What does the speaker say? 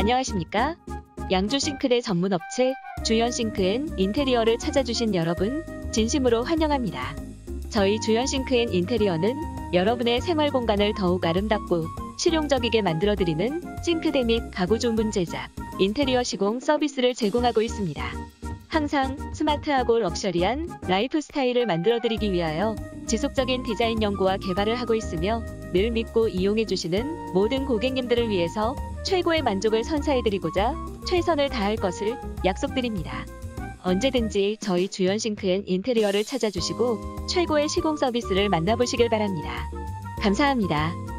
안녕하십니까? 양주 싱크대 전문 업체 주연 싱크앤 인테리어를 찾아주신 여러분 진심으로 환영합니다. 저희 주연 싱크앤 인테리어는 여러분의 생활 공간을 더욱 아름답고 실용적이게 만들어드리는 싱크대 및 가구 주문 제작, 인테리어 시공 서비스를 제공하고 있습니다. 항상 스마트하고 럭셔리한 라이프 스타일을 만들어드리기 위하여 지속적인 디자인 연구와 개발을 하고 있으며 늘 믿고 이용해 주시는 모든 고객님들을 위해서 최고의 만족을 선사해 드리고자 최선을 다할 것을 약속드립니다. 언제든지 저희 주연 싱크앤 인테리어를 찾아주시고 최고의 시공 서비스를 만나보시길 바랍니다. 감사합니다.